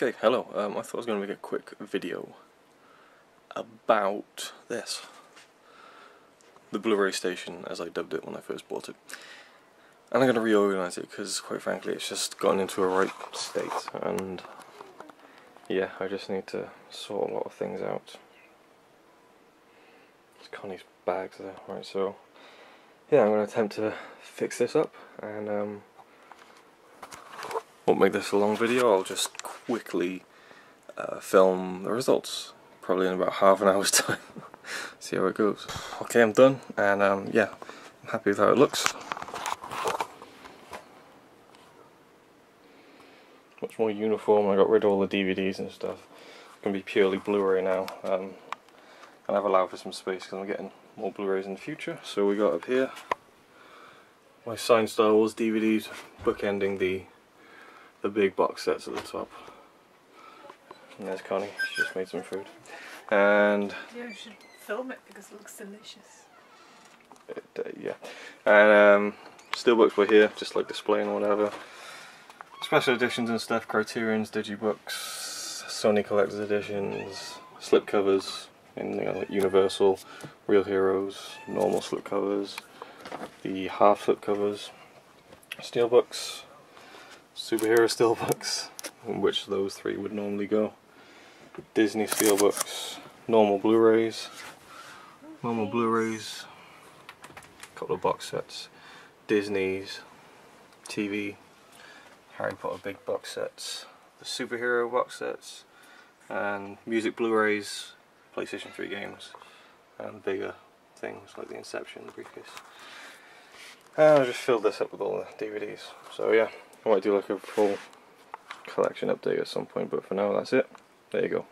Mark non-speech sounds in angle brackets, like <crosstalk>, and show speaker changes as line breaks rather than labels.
Okay, hello. Um, I thought I was going to make a quick video about this. The Blu-ray station, as I dubbed it when I first bought it. And I'm going to reorganize it because, quite frankly, it's just gotten into a ripe state. And, yeah, I just need to sort a lot of things out. It's Connie's bags there. Right, so, yeah, I'm going to attempt to fix this up. And, um, won't make this a long video, I'll just quickly uh, film the results, probably in about half an <laughs> hour's time, see how it goes. Okay, I'm done, and um, yeah, I'm happy with how it looks. Much more uniform, I got rid of all the DVDs and stuff. It's going to be purely Blu-ray now, um, and I've allowed for some space because I'm getting more Blu-rays in the future. So we got up here, my signed Star Wars DVDs, bookending the the big box sets at the top. And there's Connie, she just made some food. And
yeah, you should film it because it looks delicious.
It, uh, yeah, and um, steelbooks were here, just like displaying whatever. Special editions and stuff, Criterion's, Digibooks, Sony Collector's Editions, slipcovers in you know, like Universal, Real Heroes, normal slipcovers, the half slipcovers, steelbooks, superhero steelbooks, in which those three would normally go. Disney steelbooks, normal Blu-rays, normal Blu-rays, a couple of box sets, Disney's, TV, Harry Potter big box sets, the superhero box sets, and music Blu-rays, PlayStation 3 games, and bigger things like the Inception briefcase. And I just filled this up with all the DVDs. So yeah. I might do like a full collection update at some point, but for now that's it. There you go.